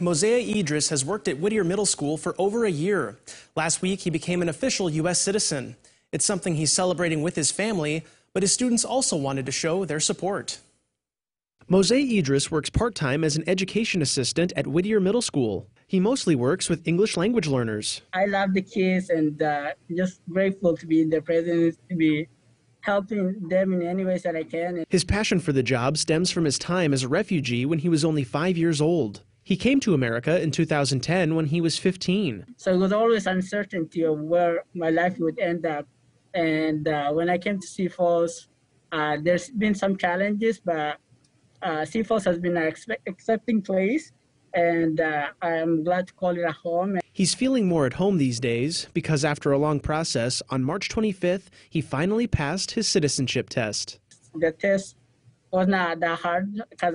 Mosea Idris has worked at Whittier Middle School for over a year. Last week, he became an official U.S. citizen. It's something he's celebrating with his family, but his students also wanted to show their support. Mosea Idris works part time as an education assistant at Whittier Middle School. He mostly works with English language learners. I love the kids and uh, just grateful to be in their presence, to be helping them in any ways that I can. His passion for the job stems from his time as a refugee when he was only five years old. He came to America in 2010 when he was 15. So it was always uncertainty of where my life would end up. And uh, when I came to Sioux Falls, uh, there's been some challenges, but uh, Sioux Falls has been an accepting place, and uh, I'm glad to call it a home. He's feeling more at home these days because after a long process, on March 25th, he finally passed his citizenship test. The test was not that hard because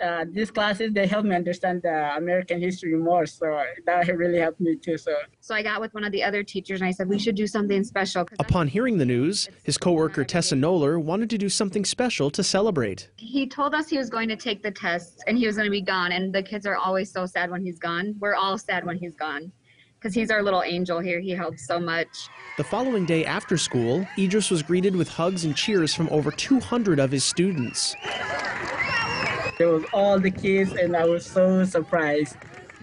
uh, these classes they help me understand the American history more. So that really helped me too. So so I got with one of the other teachers and I said we should do something special. Upon hearing the news, his coworker Tessa Noller wanted to do something special to celebrate. He told us he was going to take the test and he was going to be gone. And the kids are always so sad when he's gone. We're all sad when he's gone because he's our little angel here. He helps so much. The following day after school, Idris was greeted with hugs and cheers from over 200 of his students. There was all the kids, and I was so surprised.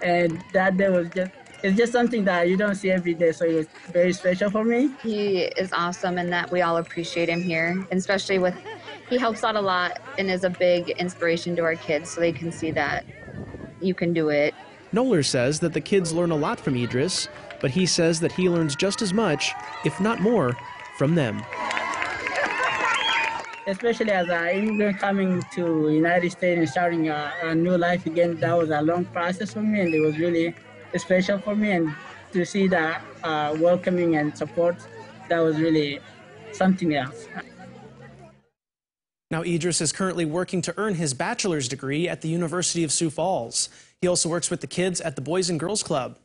And that day was just it's just something that you don't see every day, so it was very special for me. He is awesome, and that we all appreciate him here, and especially with he helps out a lot and is a big inspiration to our kids, so they can see that you can do it. Noller says that the kids learn a lot from Idris, but he says that he learns just as much, if not more, from them especially as an immigrant coming to United States and starting a, a, new life again, that was a long process for me, and it was really special for me. And to see that uh, welcoming and support, that was really something else. Now, Idris is currently working to earn his bachelor's degree at the University of Sioux Falls. He also works with the kids at the Boys and Girls Club.